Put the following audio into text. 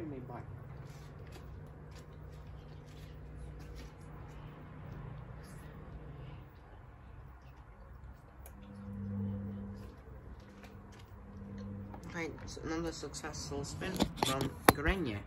Tell me, back. Right, another successful spin from Garenia.